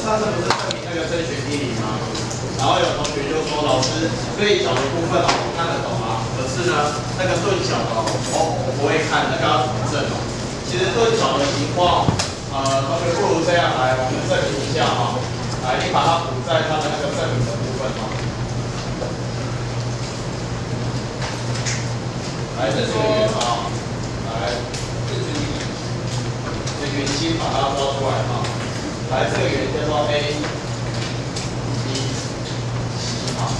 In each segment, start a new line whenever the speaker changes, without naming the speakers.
上次不是证明那个正弦一零吗？然后有同学就说，老师对角的部分哦，我看得懂啊，可是呢，那个钝角的哦，我不会看，那个要怎么证哦？其实钝角的情况，呃，同学不如这样来，我们证明一下哈。来，你把它补在它的那个证明的部分哦。来，这是圆啊，来，这是这圆心把它抓出来哈。来这个圆叫做 A、B、C 哈。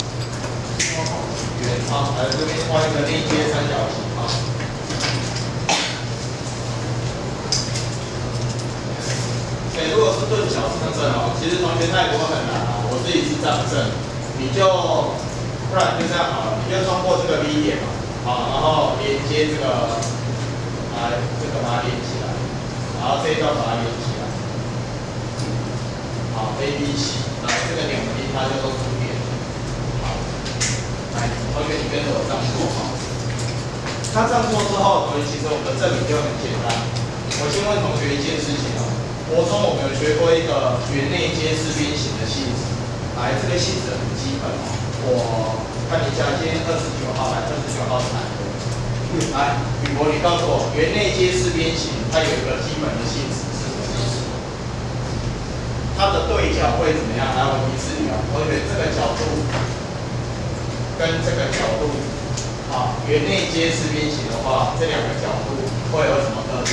圆啊，来这边画一个链接三角形啊。对，如果是钝角是正哦，其实同学太多很难啊，我自己是这样正，你就不然就这样好了，你就通过这个 V 点嘛，好，然后连接这个，来这个把它连起来，然后这一段把它连起来。，A、B、C，来这个两个地方叫做主点。好，来，同学你跟着我这样做哈。他这样做之后，同学其实我们的证明就很简单。我先问同学一件事情哦，国中我们有学过一个圆内接四边形的性质，来，这个性质很基本哦。我看一下，今天二十九号来，二十九号是哪个？来，宇博，你告诉我，圆内接四边形它有一个基本的性质。它的对角会怎么样？来，我提示你哦，同学，这个角度跟这个角度，啊，圆内接四边形的话，这两个角度会有什么特征？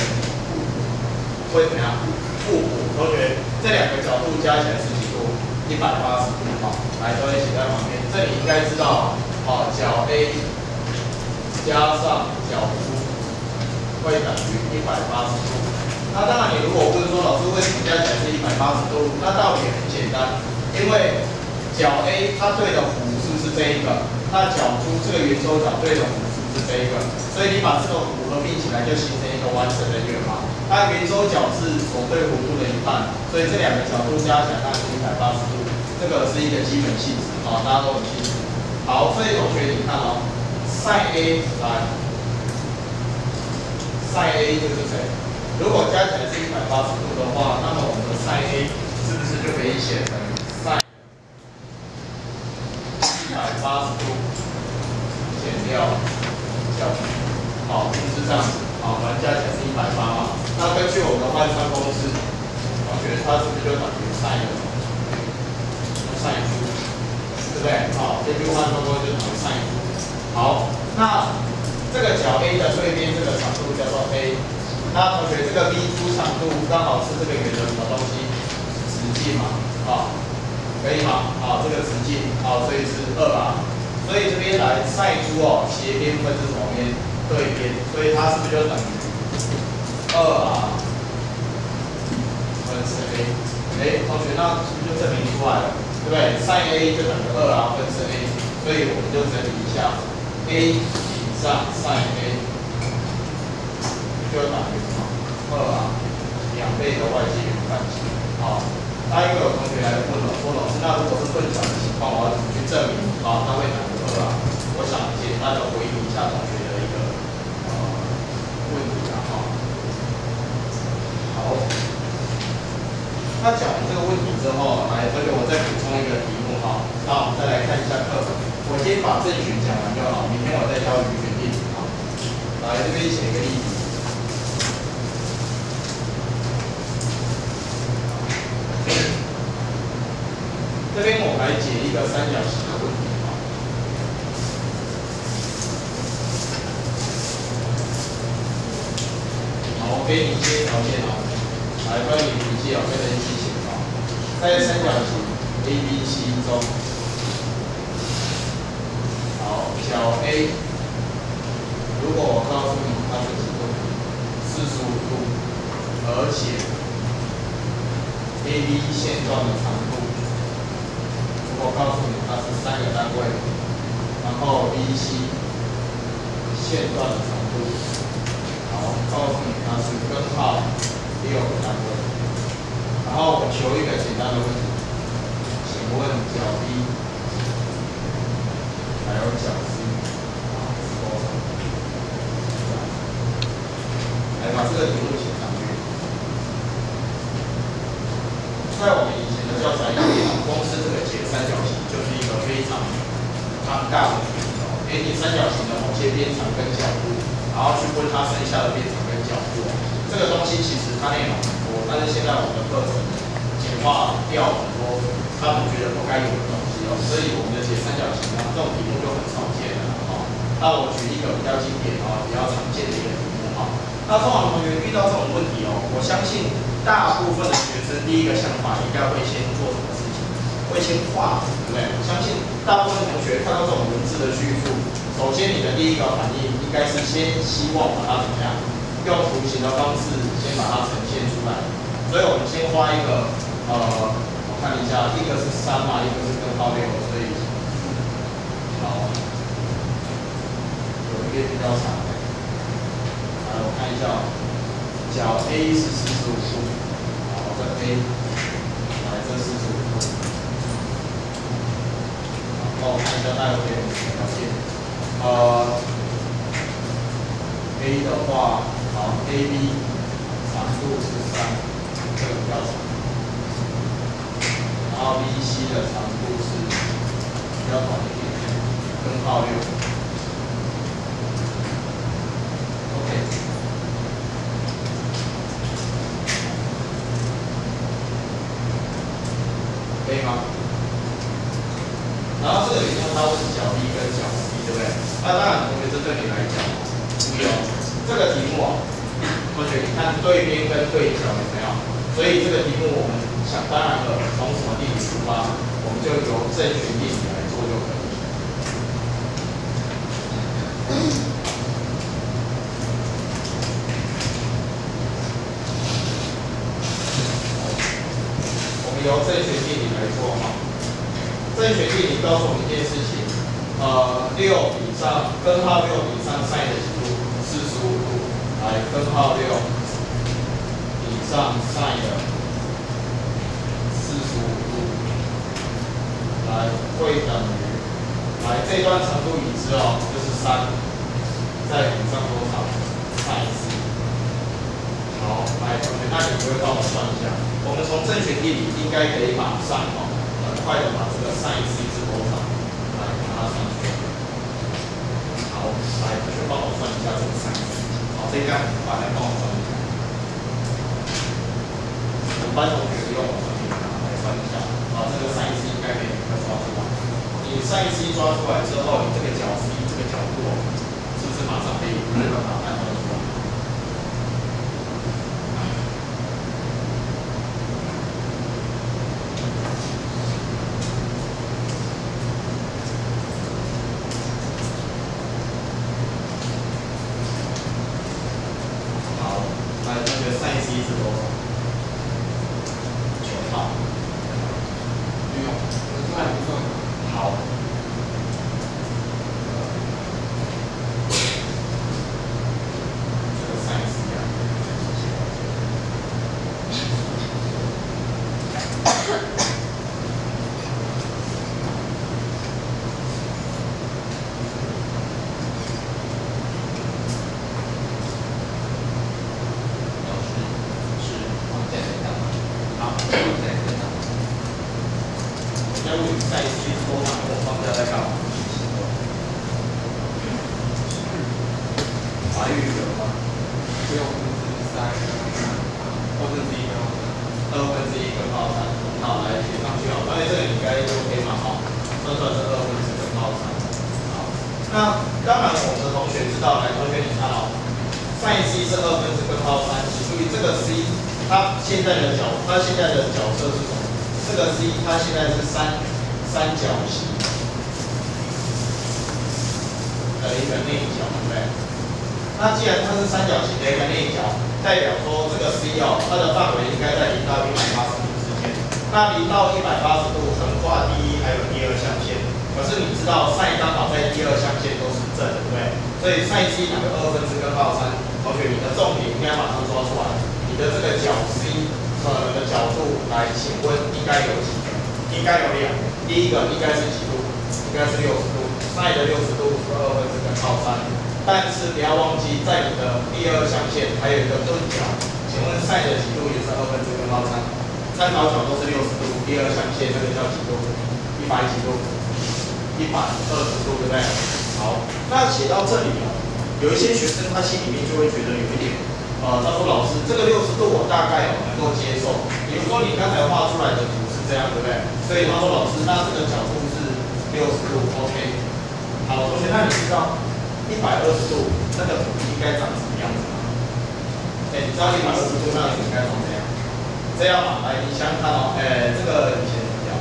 会怎么样？互补。同学，这两个角度加起来是几度？一百八十度。好，来，同学写在旁边。这里应该知道，好，角 A 加上角 B 会等于一百八十度。那当然，你如果问说老师为什么加起来是一百八十度？那道理很简单，因为角 A 它对的弧是不是这一个？那角珠这个圆周角对的弧是不是这一个？所以你把这个弧合并起来，就形成一个完整的圆嘛。它圆周角是所对弧度的一半，所以这两个角度加起来那是一百八十度。这个是一个基本性质，好，大家都很清楚。好，所以同学你看哦，sin A 来，sin A 就是谁？如果加起来是一百八十度的话，那么我们的 sin A 是不是就可以写成 sin 一百八十度减掉角，好，就是这样子，好，反正加起来是一百八嘛。那根据我们的换算公式，我觉得它是不是就等于 sin sin 对不对？好，这句换算公式就等于 sin 好，那这个角 A 的对面这个长度叫做 A。那同学，这个 B 出长度刚好是这个圆的什么东西？直径嘛，啊，可以吗？啊，这个直径，啊，所以是二啊。所以这边来 sin 出哦，斜边分是什么边？对边，所以它是不是就等于二啊分之 A？哎，同学，那是不是就证明出来了？对不对？sin A 就等于二啊分之 A，所以我们就整理一下，A 以上 sin A。就等于什么？二啊，两倍的外接圆半径。好，那因为有同学来问了，说老师，那如果是钝角的情况，我要怎么去证明啊？它会等于二啊？我想简单的回应一下同学的一个呃问题啊。哈，好，那讲完这个问题之后，来，同学我再补充一个题目哈。那我们再来看一下课本。我先把正弦讲完就好，明天我再教余弦定理啊。来，这边写一个例子。这边我来解一个三角形的问题啊。好，我给你一些条件啊，来关于笔记啊，跟着一起写啊。在三角形 ABC 中，好，角 A，如果我告诉你它是几度，四十五度，而且 AB 线状的长。我告诉你，它是三个单位，然后 BC 线段的长度，好，告诉你它是根号六个单位，然后我求一个简单的问题，请问角 B 还有角 C 啊是多少？来把这个题目写上去，在我们以前的。教材里面，光是这个解三角形就是一个非常尴尬的题目哦。给你三角形的某些边长跟角度，然后去问它剩下的边长跟角度，这个东西其实它内容很多，但是现在我们的课程简化掉很多他们觉得不该有的东西哦，所以我们的解三角形啊，这种题目就很少见了哦。那我举一个比较经典哦，比较常见的一个题目哈。那中网同学遇到这种问题哦，我相信。大部分的学生第一个想法应该会先做什么事情？会先画，对不对？我相信大部分同学看到这种文字的叙述，首先你的第一个反应应该是先希望把它怎么样，用图形的方式先把它呈现出来。所以我们先画一个，呃，我看一下，一个是三嘛，一个是根号六，所以好，有一个比较长，来我看一下，角 A 是四十五度。这 A 来这四十五度，然后看一下带有点条件，呃，A 的话，好，AB 长度是三，这个比较长，然后 BC 的长度是比较短一点，根号六。可以吗？然后这个里面它是角 B 跟角 C，对不对？那当然，同学这对你来讲，注意哦，这个题目啊，同学你看对边跟对角有没有？所以这个题目我们想当然了，从什么地理出发，我们就由正弦定理来做就可以。我们由正弦定理来。做哈，正弦定理告诉我们一件事情，呃，六比上根号六比上 sin 的几度四十五度，来根号六比上 sin 的四十五度，来会等于，来这段长度已知哦，就是三，再比上多少 sin 四，好，来同学，那你不会帮我算一下？我们从正弦定理应该可以马上哦。很快的把这个 sin c 是多少？来把它上去。好，来同学帮我。算一下这个 sin c。好，这个很快，来帮我。算一下。我。们班同学用算命卡来算一下。啊，这个 sin c 应该可以快抓出来。你 sin c 抓出来之后，的范围应该在零到一百八十度之间。那零到一百八十度横跨第一还有第二象限。可是你知道，sin 角在第二象限都是正，对不对？所以 sin 个二分之根号三，同学你的重点应该马上抓出来，你的这个角 C 的角度来请问，应该有几？应该有两。第一个应该是几度？应该是六十度。sin 六十度是二分之根号三。但是不要忘记，在你的第二象限还有一个钝角。跟赛的几度也是二分之根号三参考角都是六十度，第二象限这个叫几度？一百几度？一百二十度，对不对？好，那写到这里了，有一些学生他心里面就会觉得有一点，呃，他说老师，这个六十度我大概有能够接受。比如说你刚才画出来的图是这样，对不对？所以他说老师，那这个角度是六十度，OK。好，同学，那你知道一百二十度那个图应该长什么？哎，你知道一百二十度那个图应该长怎样？这样嘛，来，你想想看哦，哎，这个以前怎么样？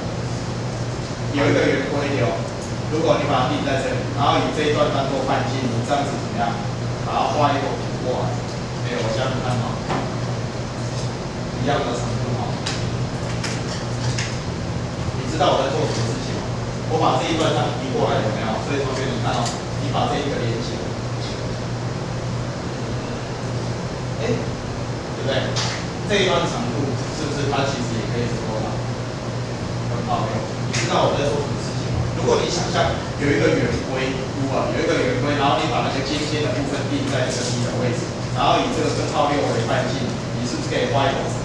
有一个圆规的哦，如果你把它定在这里，然后以这一段当做半径，你这样子怎么样？把它画一个弧过来，哎，我这样看哦，一样的长度哦。你知道我在做什么事情吗？我把这一段这样移过来，有没有？所以同学你看哦，你把这一个连起来，哎，对？这一段长度。是不是它其实也可以是多少？很好，没有？你知道我在做什么事情吗？如果你想象有一个圆规，屋啊，有一个圆规，然后你把那个尖尖的部分定在这个 D 的位置，然后以这个根号六为半径，你是不是可以画一个弧？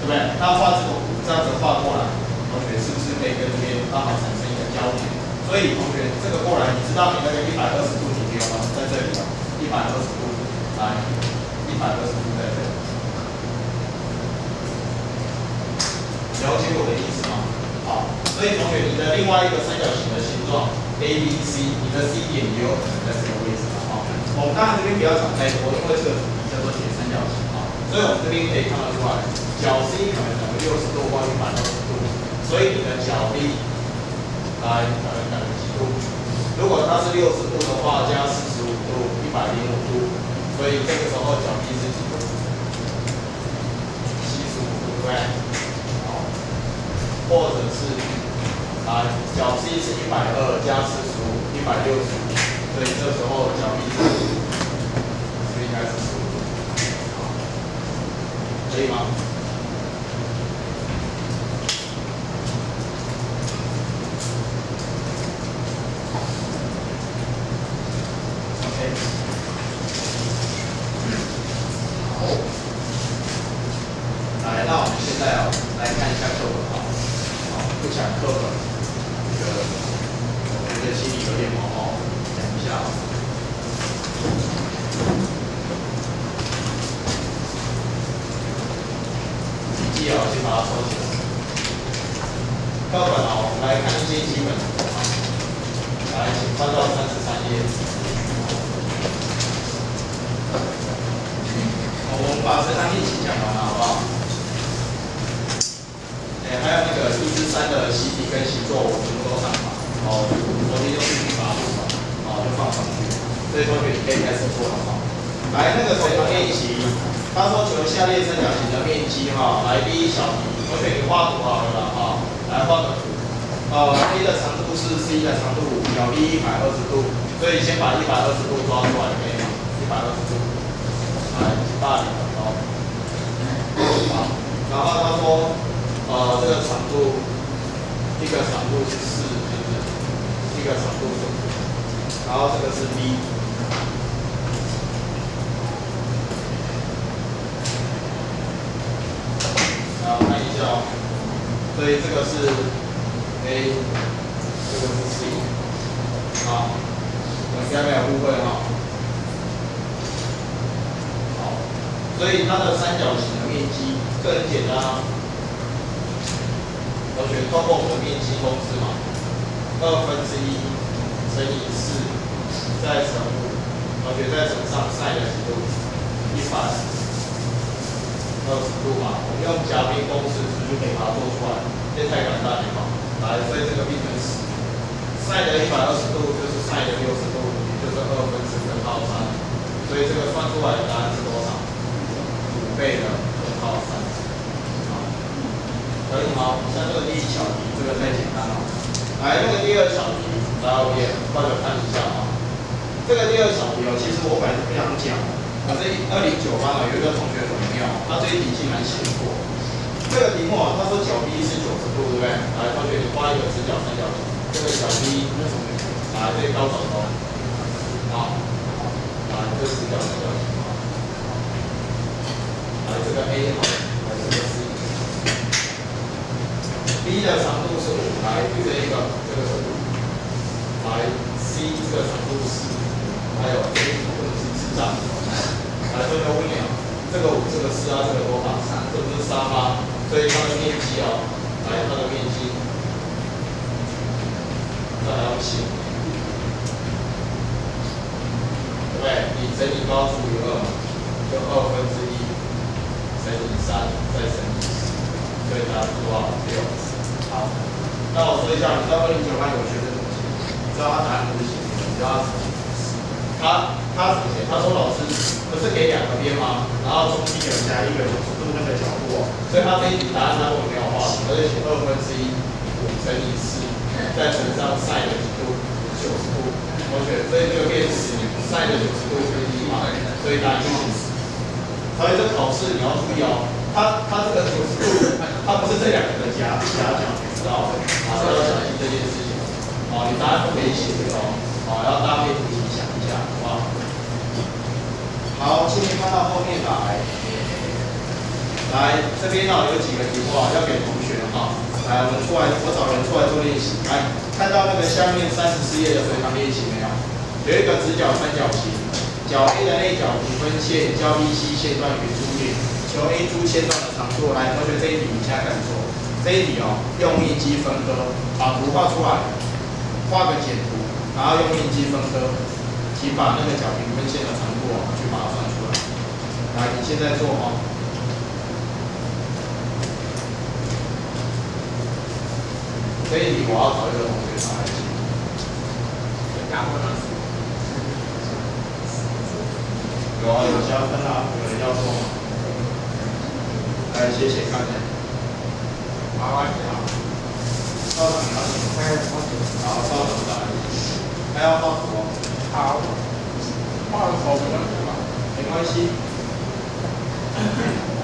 对不对？那画这个弧，这样子画过来，同学是不是可以跟这边刚好产生一个交点？所以同学这个过来，你知道你那个一百二十度左右吗？在这里，一百二十度，来，一百二十度在这里。了解我的意思吗？好，所以同学，你的另外一个三角形的形状 A B C，你的 C 点也有可能在这个位置啊。我们当然这边不要讲太多，因为这个主题叫做写三角形啊。所以我们这边可以看得出来，角 C 可能等于六十度或一百二十度，所以你的角 B 来可能等于几度？如果它是六十度的话，加四十五度，一百零五度，所以这个时候角 B 是几度？七十五度，对？或者是啊，角 C 是一百二加四十五，一百六十五，所以这时候角 B 是是应该是十五，可以吗？OK，好，来，那我们现在啊，来看一下课文啊。不讲课本，这个我觉得心里有点毛毛，讲一下。笔记啊，先把它收起来。课本啊，我们来看一些基本的啊。来，请翻到三十三页。我们把这三页一起讲完了，好不好？还有那个一至三的习题跟习作，我全部都上传。哦，昨天就自己发布了，哦，就放上去。所以同学你可以开始做了哈。来，那个谁练习，他说求下列三角形的面积哈。来，第一小题，画图好了哈。来画个图。呃，A 的长度是 C 的长度，角 B 一百二十度，所以先把一百二十度抓出来可以吗？一百二十度。来，大点的哦。好，然后他说。呃，这个长度，一个长度是四，一个长度是五，然后这个是 B，然后看一下哦，所以这个是 A，这个是 C，好，我下面有误会哈，好，所以它的三角形的面积这很简单。啊。同学，通过我们的面积公式嘛，二分之一乘以四，再乘五，同学再乘上 sin 的几度，一百二十度嘛。我们用加宾公式直接可以把它做出来，这太简单了嘛。来，所以这个变成十，sin 的一百二十度就是 sin 的六十度，也就是二分之根号三。所以这个算出来的答案是多少？五倍的根号三。可以吗？像这个第一小题，这个太简单了。来，那个第二小题，大家也快点看一下啊。这个第二小题哦，其实我本来是不想讲，可是二零九班啊有一个同学，他这一题竟然写过。这个题目啊，他说角 B 是九十度，对不对？来，同学你画一个直角三角形，这个角 B 那什么？来，这高手哦。好，来，这直角三角形。来，这个 A 好。来这个 C，B 的长度是五，来对这一个这个是五，来 C 这个长度是，还有 A 这个是智障，来这个问你啊，这个五这个四啊这个多大？这不是沙发，所以它的面积哦，来它的面积，再来写，对不对？你乘以高除以二，就二分之一乘以三再乘以四，所以答案是多少？六。好，那我说一下，你知道二零九班有学生怎么写？你知道他答案怎么写？你知道他怎么写？他他怎么写？他说老师不是给两个边吗？然后中间有加一个九十度那个角度哦，所以他这一题答案他如果没有画，他就写二分之一五乘以四，再乘上 sin 的几度九十度，同学，所以这个变十，sin 的九十度是一嘛？所以答案就是十。所以这考试你要注意哦。它它这个九十度，它不是这两个的夹夹角，知道吗？啊，要小心这件事情。哦，你答案不可以写的哦，哦，要搭配图形想一下，好不好？好，请你翻到后面来。来，这边呢有几个题目啊，要给同学哈。来，我们出来，我找人出来做练习。来，看到那个下面三十四页的随堂练习没有？有一个直角三角形，角 A 的内角平分线交 BC 线段圆珠面。求 A 珠线段的长度，来，同学这一题你现在开始做。这一题哦，用面积分割，把图画出来，画个简图，然后用面积分割，请把那个角平分线的长度哦，去把它算出来。来，你现在做哦。这一题我要找一个同学上来。有啊，有加分啊，有人要做吗？来写写看。麻烦你啊，稍等一下。好，稍等一下。还要画图吗？好。画个头没问题吧？没关系。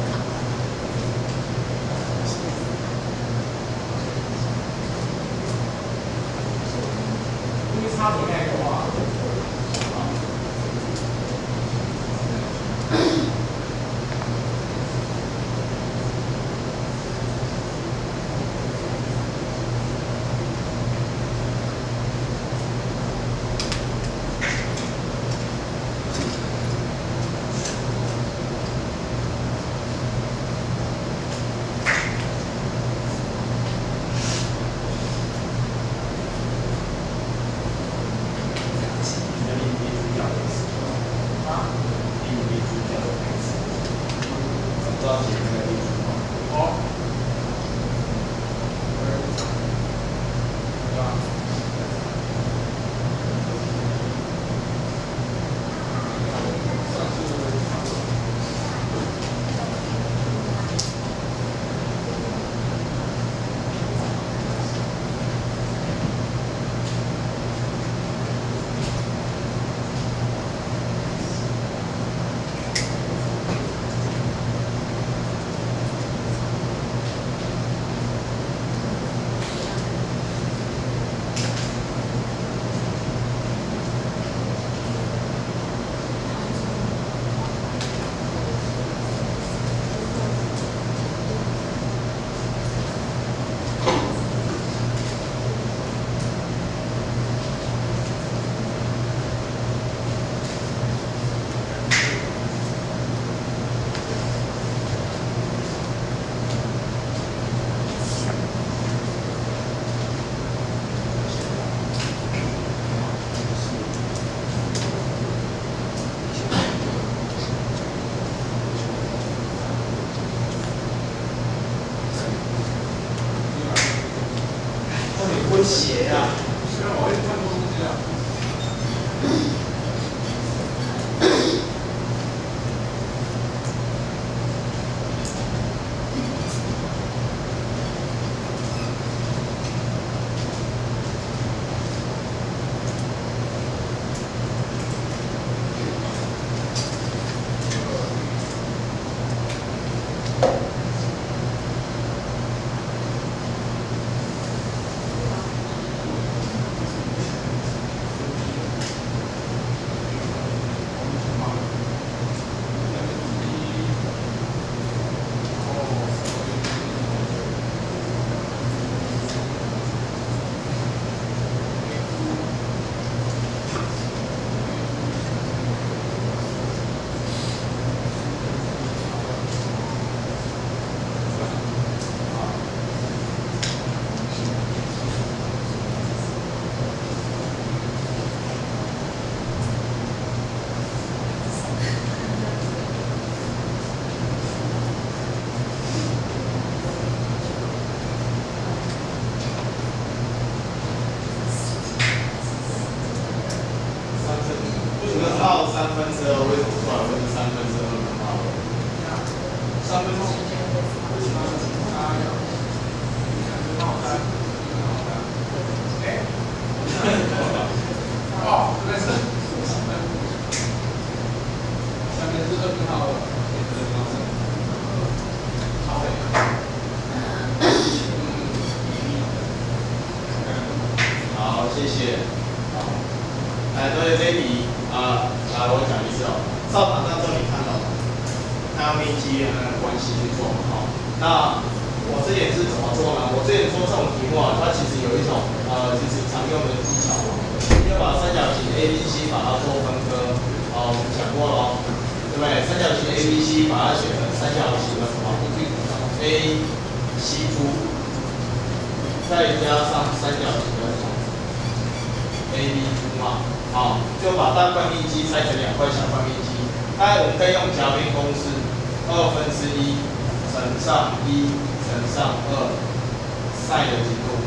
，sin 的几度？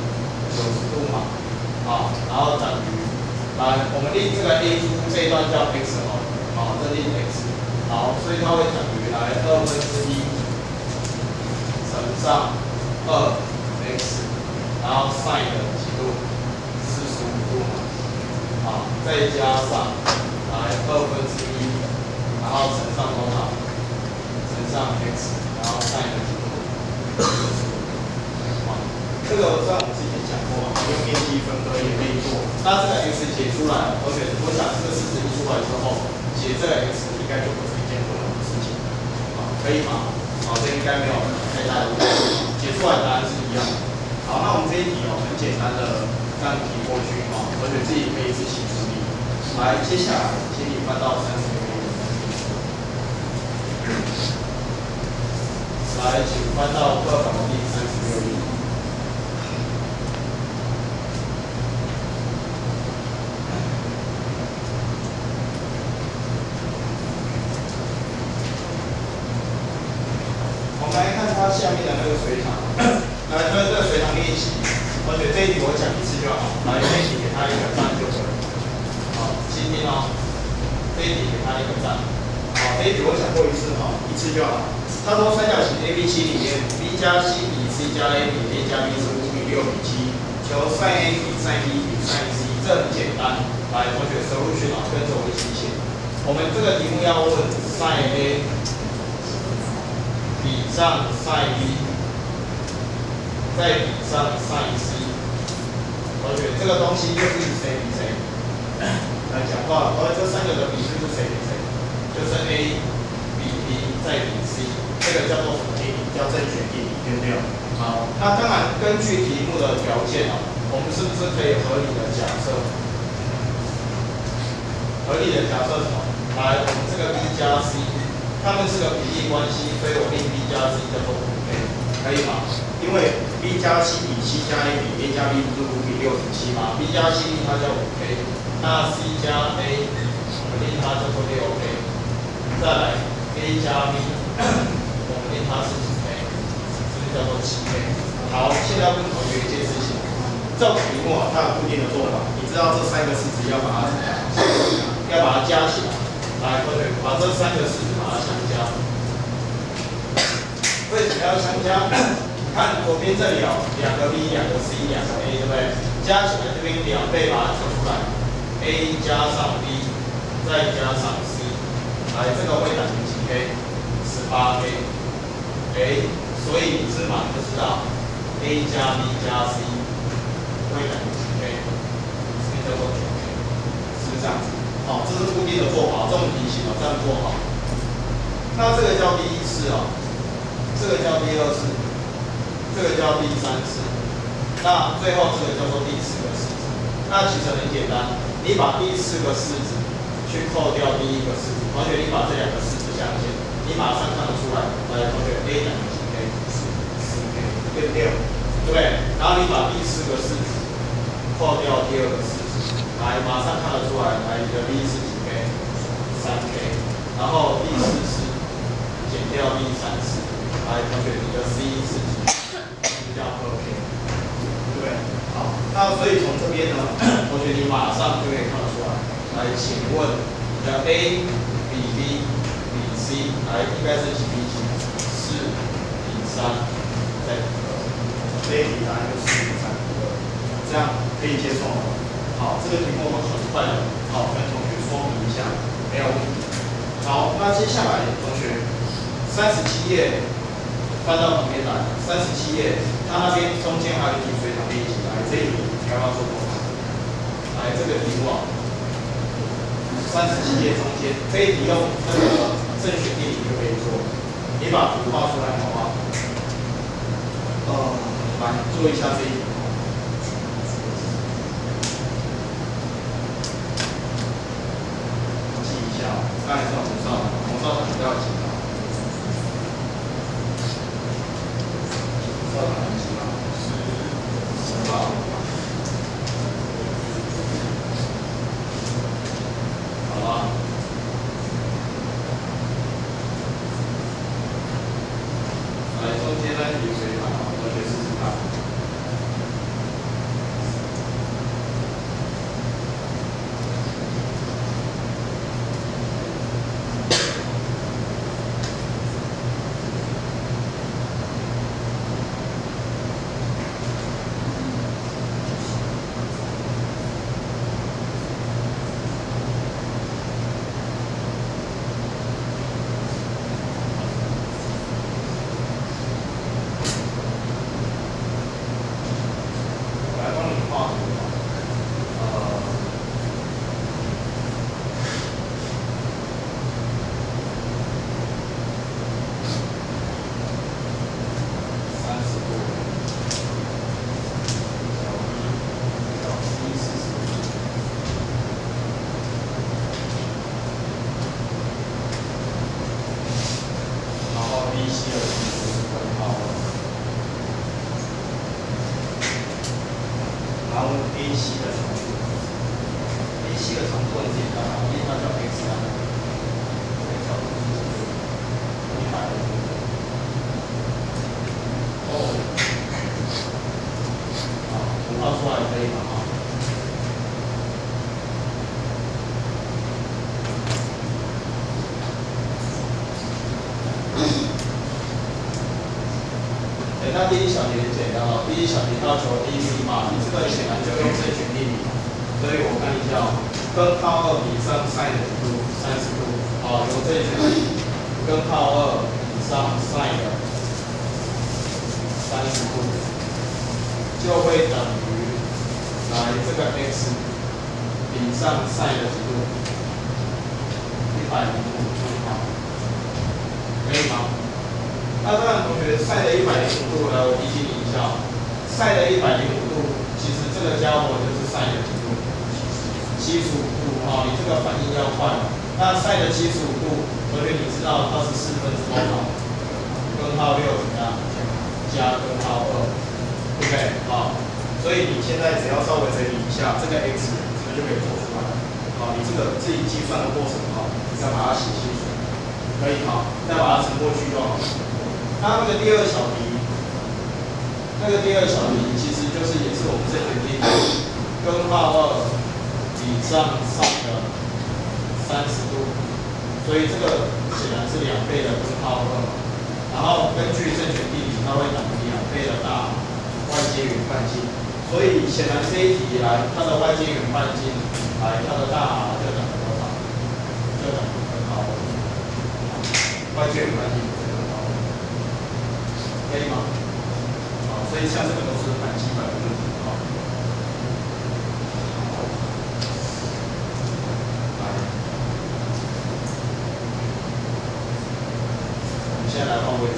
九十度嘛。好，然后等于，来，我们令这个 A 这一段叫 x 哦，好，这令 x，好，所以它会等于来二分之一乘上二 x，然后 sin 的几度？四十五度嘛。好，再加上来二分之一。然后乘上多少？乘上 x，然后 sin 的几度？这个在我们之前讲过，用面积分割也可以做。那这个 x 解出来，OK，我想这个式子一出来之后，解这个 x 应该就不是一件困难的事情，好，可以吗？好，这应该没有太大的问题。解出来答案是一样的。好，那我们这一题哦，很简单的这样提过去。哈，而且自己可以自行处理。来，接下来请你翻到三十页。来，请翻到课本的第三十六页。我们来看它下面的那个水塘。来，这个水塘练习，而且这一题我讲一次就好。来，这一题给他一个赞就可以。好，今天哦，这一题给他一个赞。好，这一题我讲过一次哈，一次就好。他说三角形 A B C 里面，B 加 C 比 C 加 A 比 A 加 B 是五比六比七，求 sin A 比 sin B 比 sin C，这很简单。来，同学，solution 啊，跟着我一起写。我们这个题目要问 sin A 比上 sin B，再比上 sin C。同学，这个东西就是谁比谁来讲话？而这三个的比是谁比谁？就是 A 比 B 再比 C。这个叫做什么定理？叫正确定理，对不对？好，那当然根据题目的条件啊，我们是不是可以合理的假设？合理的假设什么？来，我们这个 B 加 C，它们是个比例关系，所以我令 B 加 C 叫做五 A，可以吗？因为 B 加 C 比 C 加 A 比 A 加 B 不是五比六比七吗？B 加 C 它叫五 K，那 C 加 A 我定它叫做六 A，再来 A 加 B 我们令。它是几 k，这就叫做七 k。好，现在问同学一件事情，这种题目啊，它有固定的做法。你知道这三个式子要把它怎么样？要把它加起来。来，同学，把这三个式子把它相加。为什么要相加？看左边这里哦，两个 b，两个 c，两个 a，对不对？加起来这边两倍把它求出来，a 加上 b，再加上 c，来，这个会等于几 k？十八 k。哎所以你是马上就知道，A 加 B 加 C 会等于几 K？所以叫做九 K，是不是这样子？好，这是固定的做法，这种题型哦，这样做好。那这个叫第一次哦，这个叫第二次，这个叫第三次，那最后这个叫做第四个式子。那其实很简单，你把第四个式子去扣掉第一个式子，同学你把这两个式子相减。你马上看得出来，来同学，A 等于几 K？四四 K，对不对？然后你把第四个式子扣掉第二个式子，来，马上看得出来，来，你的 B 是几 K？三 K，然后第四式减掉第三式，来，同学，你的 C 是几？是叫二 K，对不对？好，那所以从这边呢，同学你马上就可以看得出来，请问你的 A 比 B 比。C 来应该是几比几？四比三，再比二。这一题答案就是四比三，这样可以接受吗？好，这个题目我们很快的，好跟同学说明一下，没有问题。好，那接下来同学，三十七页翻到旁边来，三十七页，它那边中间还有一题非常练习，来这一题你要不要做多少？这个题目啊，三十七页中间这一题用那个正弦定理就可以做。你把图画出来好不好？哦，来做一下这一题。记一下，看一下红烧，红烧很不要紧这个显然就用正弦定理，所以我看一下，根号二比上 sin 的度，三十度，好，有正弦定理，根号二比上 sin 的三十度，就会等于来这个 x 比上 sin 的几度，一百零五度，好，可以吗？那当然，同学晒的一百零五度呢，我提醒你一下，晒的一百零五，这个家伙就是晒的几度，七十五度啊、你这个反应要快。那晒的七十五度，同学你知道二十四分之多少？根号六怎么样？加根号二，OK，好。所以你现在只要稍微整理一下这个 x，这个就可以做出来了。好，你这个自己计算的过程哈，要把它写清楚，可以好，再把它乘过去就好。那那个第二小题，那个第二小题其实我们这学定理，根号二比上上的三十度，所以这个显然是两倍的根号二，然后根据正弦定理，它会等于两倍的大外接圆半径，所以显然这一题来它的外接圆半径来它的大就等于多少？就等于根号二，外接圆半径是根号二。可以吗？好，所以像这个都是蛮基本问题啊。来，我们